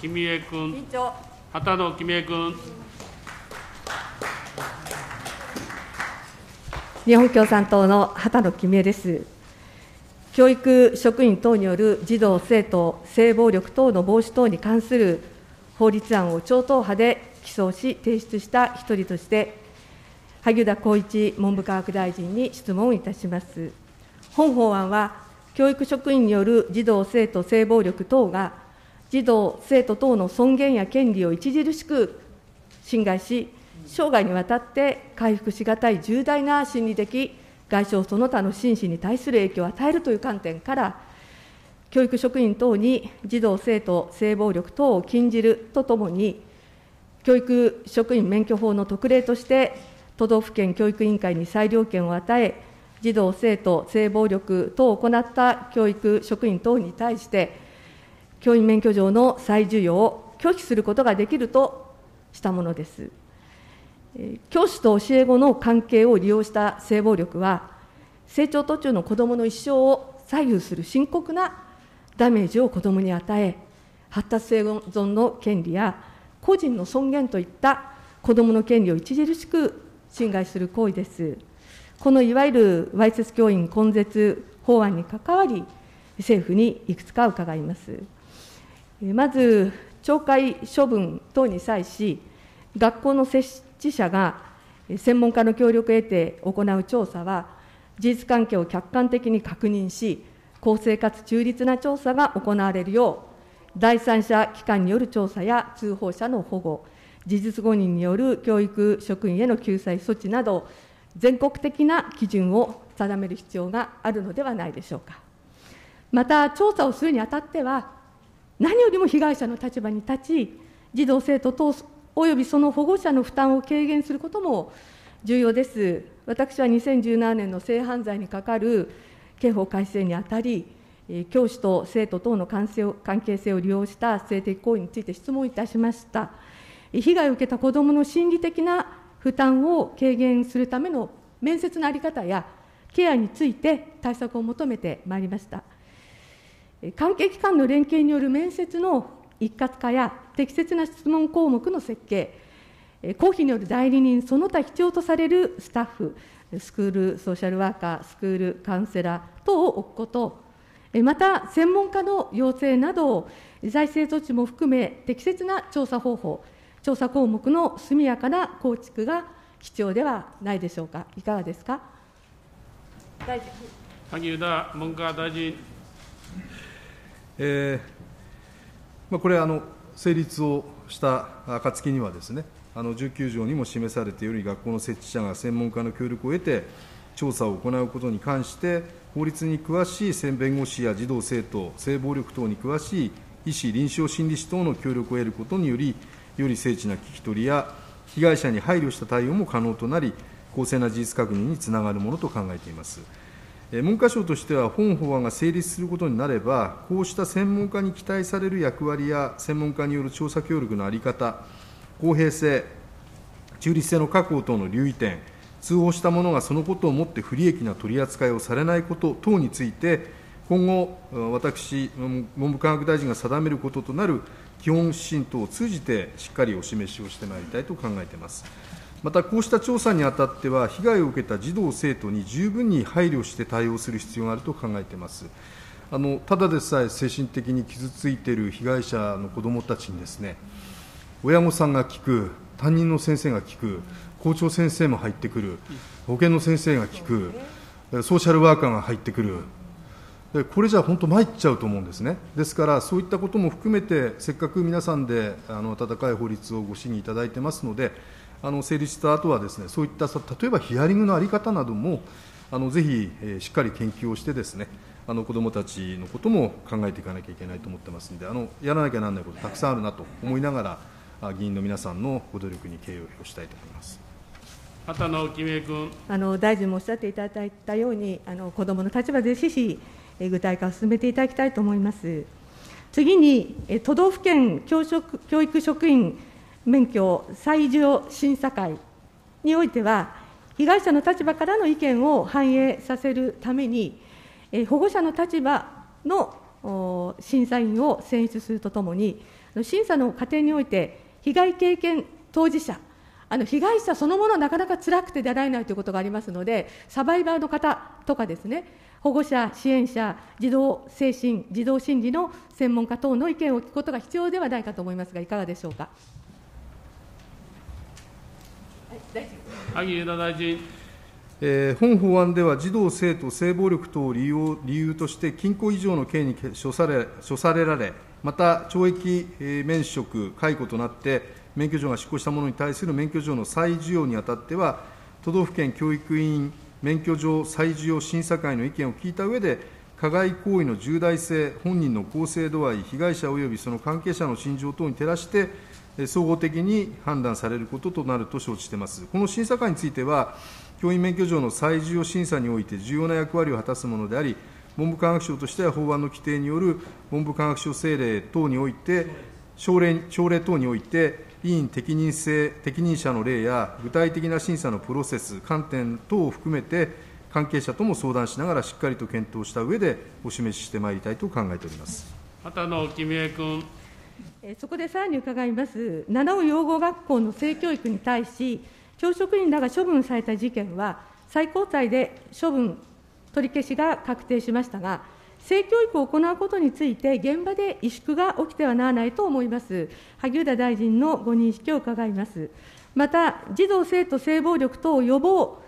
君江君委員長、畑野君江君日本共産党の畑野君江です。教育職員等による児童・生徒性暴力等の防止等に関する法律案を超党派で起草し、提出した一人として、萩生田光一文部科学大臣に質問いたします。本法案は、教育職員による児童・生徒性暴力等が、児童・生徒等の尊厳や権利を著しく侵害し、生涯にわたって回復しがたい重大な心理的外傷その他の心身に対する影響を与えるという観点から、教育職員等に児童・生徒性暴力等を禁じるとともに、教育職員免許法の特例として、都道府県教育委員会に裁量権を与え、児童・生徒性暴力等を行った教育職員等に対して、教員免許状の再授与を拒否することができるとしたものです。教師と教え子の関係を利用した性暴力は、成長途中の子どもの一生を左右する深刻なダメージを子どもに与え、発達生存の権利や個人の尊厳といった子どもの権利を著しく侵害する行為です。このいわゆるわいせつ教員根絶法案に関わり、政府にいくつか伺います。まず、懲戒処分等に際し、学校の設置者が専門家の協力を得て行う調査は、事実関係を客観的に確認し、公正かつ中立な調査が行われるよう、第三者機関による調査や通報者の保護、事実誤認による教育職員への救済措置など、全国的な基準を定める必要があるのではないでしょうか。また、調査をするにあたっては、何よりも被害者の立場に立ち、児童・生徒等およびその保護者の負担を軽減することも重要です。私は2017年の性犯罪にかかる刑法改正にあたり、教師と生徒等の関係性を利用した性的行為について質問いたしました。被害を受けた子どもの心理的な負担を軽減するための面接の在り方やケアについて対策を求めてまいりました。関係機関の連携による面接の一括化や適切な質問項目の設計、公費による代理人、その他必要とされるスタッフ、スクールソーシャルワーカー、スクールカウンセラー等を置くこと、また専門家の要請など財政措置も含め、適切な調査方法、調査項目の速やかな構築が必要ではないでしょうか。いかがですか。萩生田文科大臣、これ、成立をした暁にはですね、19条にも示されており、学校の設置者が専門家の協力を得て、調査を行うことに関して、法律に詳しい弁護士や児童・生徒、性暴力等に詳しい医師、臨床心理士等の協力を得ることにより、より精緻な聞き取りや、被害者に配慮した対応も可能となり、公正な事実確認につながるものと考えています。文科省としては、本法案が成立することになれば、こうした専門家に期待される役割や、専門家による調査協力の在り方、公平性、中立性の確保等の留意点、通報した者がそのことをもって不利益な取り扱いをされないこと等について、今後、私、文部科学大臣が定めることとなる基本指針等を通じて、しっかりお示しをしてまいりたいと考えています。また、こうした調査にあたっては、被害を受けた児童・生徒に十分に配慮して対応する必要があると考えています。あのただでさえ精神的に傷ついている被害者の子どもたちにですね、親御さんが聞く、担任の先生が聞く、校長先生も入ってくる、保健の先生が聞く、ソーシャルワーカーが入ってくる、これじゃ本当、参っちゃうと思うんですね、ですから、そういったことも含めて、せっかく皆さんであの温かい法律をご審議いただいてますので、あの成立した後はですね、そういったさ例えばヒアリングの在り方なども、あのぜひ、えーしっかり研究をしてですね、あの子どもたちのことも考えていかなきゃいけないと思ってますので、あのやらなきゃならないこと、たくさんあるなと思いながら、あ議員の皆さんのご努力に敬意を表したいと思います。畑野君あの大臣もおっしゃっていただいたように、あの子どもの立場ですし、え具体化を進めていただきたいと思います。次に、え都道府県教職教育職員免許再授与審査会においては、被害者の立場からの意見を反映させるために、え保護者の立場の審査員を選出するとともに、審査の過程において、被害経験当事者、あの被害者そのものなかなか辛くて出られないということがありますので、サバイバーの方とかですね、保護者、支援者、児童精神、児童心理の専門家等の意見を聞くことが必要ではないかと思いますが、いかがでしょうか？萩生田大臣。えー本法案では児童・生徒性暴力等を理由理由として禁錮以上の刑に処され処されられ、また懲役、えー免職、解雇となって、免許状が失効した者に対する免許状の再授与にあたっては、都道府県教育委員免許状再授与審査会の意見を聞いた上で、加害行為の重大性、本人の公正度合い、被害者及びその関係者の心情等に照らして、総合的に判断されることとなると承知しています。この審査会については、教員免許状の再授与審査において重要な役割を果たすものであり、文部科学省としては法案の規定による文部科学省政令等において、省令省令等において、委員適任性、適任者の例や、具体的な審査のプロセス、観点等を含めて、関係者とも相談しながら、しっかりと検討した上で、お示ししてまいりたいと考えております。畑野君。そこでさらに伺います、七尾養護学校の性教育に対し、教職員らが処分された事件は、最高裁で処分取り消しが確定しましたが、性教育を行うことについて、現場で萎縮が起きてはならないと思います。萩生田大臣のご認識を伺います。また、児童・生徒性暴力等予防、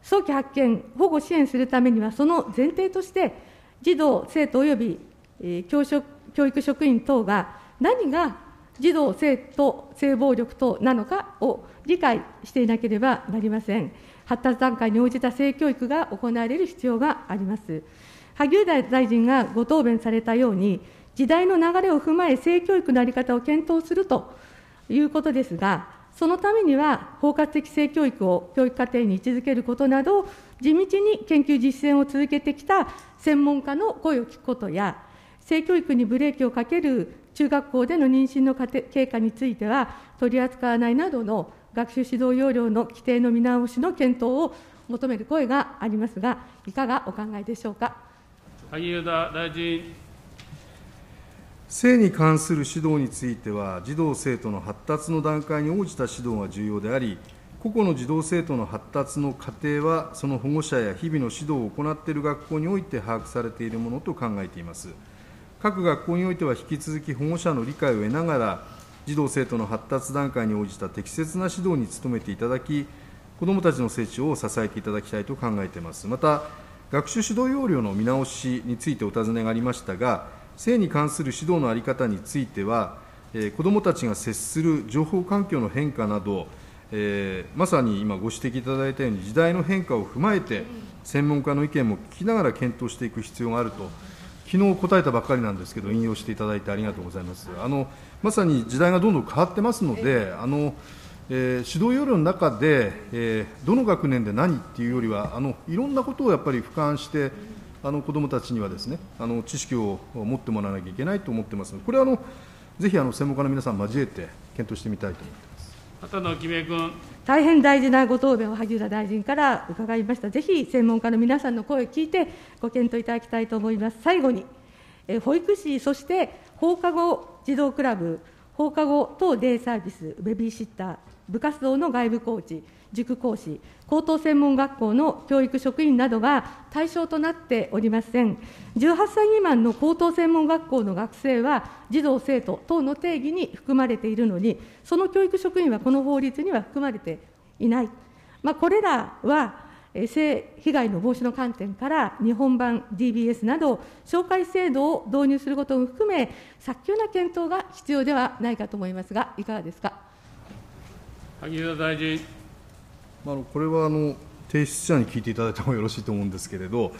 早期発見、保護支援するためには、その前提として、児童・生徒及び教職教育職員等が何が児童・生徒性暴力等なのかを理解していなければなりません。発達段階に応じた性教育が行われる必要があります。萩生田大臣がご答弁されたように、時代の流れを踏まえ、性教育の在り方を検討するということですが、そのためには、包括的性教育を教育課程に位置づけることなど、地道に研究実践を続けてきた専門家の声を聞くことや、性教育にブレーキをかける中学校での妊娠の経過については、取り扱わないなどの学習指導要領の規定の見直しの検討を求める声がありますが、いかがお考えでしょうか？萩生田大臣。性に関する指導については、児童・生徒の発達の段階に応じた指導が重要であり、個々の児童・生徒の発達の過程は、その保護者や日々の指導を行っている学校において把握されているものと考えています。各学校においては、引き続き保護者の理解を得ながら、児童・生徒の発達段階に応じた適切な指導に努めていただき、子どもたちの成長を支えていただきたいと考えています。また、学習指導要領の見直しについてお尋ねがありましたが、性に関する指導の在り方については、えー子どもたちが接する情報環境の変化など、えーまさに今ご指摘いただいたように、時代の変化を踏まえて、専門家の意見も聞きながら検討していく必要があると、昨日答えたばっかりなんですけど、引用していただいてありがとうございます。あのまさに時代がどんどん変わってますので、あのえー指導要領の中で、えーどの学年で何っていうよりは、あのいろんなことをやっぱり俯瞰して、あの子どもたちにはですねあの知識を持ってもらわなきゃいけないと思ってますので、これはあのぜひあの専門家の皆さん交えて検討してみたいと思ってます。畑野君。大変大事なご答弁を萩生田大臣から伺いました。ぜひ専門家の皆さんの声を聞いてご検討いただきたいと思います。最後に、え保育士、そして放課後児童クラブ、放課後等デイサービス、ベビーシッター、部活動の外部コーチ、塾講師、高等専門学校の教育職員などが対象となっておりません。18歳未満の高等専門学校の学生は、児童・生徒等の定義に含まれているのに、その教育職員はこの法律には含まれていない。まあ、これらは、性被害の防止の観点から、日本版 DBS など、紹介制度を導入することも含め、早急な検討が必要ではないかと思いますが、いかがですか？萩生田大臣。あこれはあの提出者に聞いていただいてもよろしいと思うんですけれど、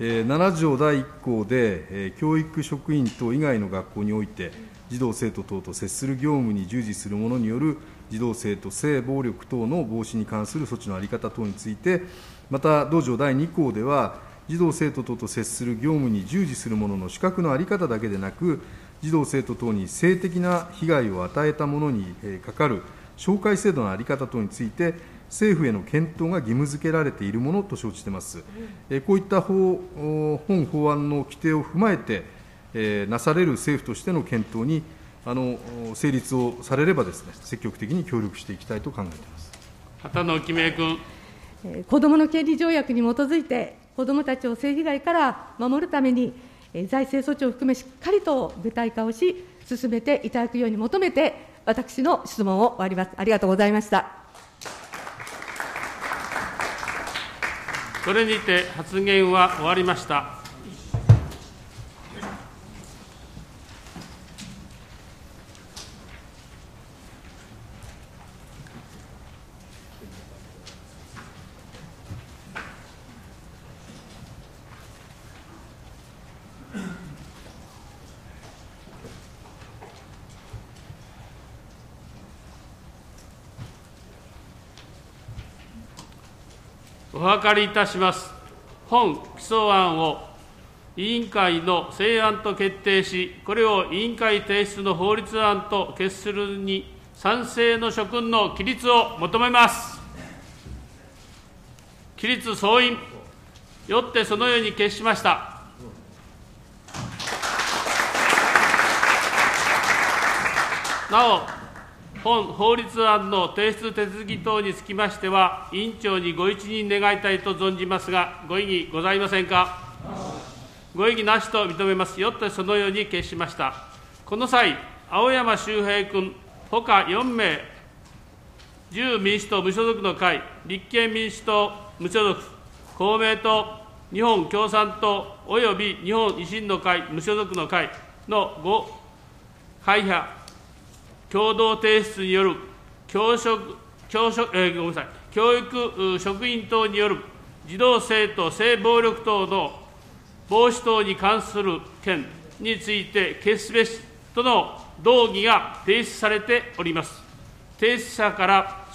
え7条第1項で、え教育職員等以外の学校において、児童・生徒等と接する業務に従事する者による児童・生徒性暴力等の防止に関する措置の在り方等について、また同条第2項では、児童・生徒等と接する業務に従事する者の資格の在り方だけでなく、児童・生徒等に性的な被害を与えた者にかかる紹介制度の在り方等について、政府への検討が義務付けられているものと承知しています。えーこういった法お本法案の規定を踏まえて、えーなされる政府としての検討に、あの成立をされればですね、積極的に協力していきたいと考えています。畑野公明君。えー子どもの権利条約に基づいて、子どもたちを性被害から守るために、えー財政措置を含め、しっかりと具体化をし、進めていただくように求めて、私の質問を終わります。ありがとうございました。これにて発言は終わりました。お諮りいたします。本基礎案を委員会の成案と決定し、これを委員会提出の法律案と決するに賛成の諸君の起立を求めます。起立総員、よってそのように決しました。なお、本法律案の提出手続き等につきましては、委員長にご一任願いたいと存じますが、ご異議ございませんか？ご異議なしと認めます。よってそのように決しました。この際、青山周平君、ほか4名、自由民主党無所属の会、立憲民主党無所属、公明党、日本共産党および日本維新の会無所属の会の5会派、共同提出による教職教職、えーごめんなさい教育職員等による児童生徒性暴力等の防止等に関する件について決すべしとの動議が提出されております。提出者から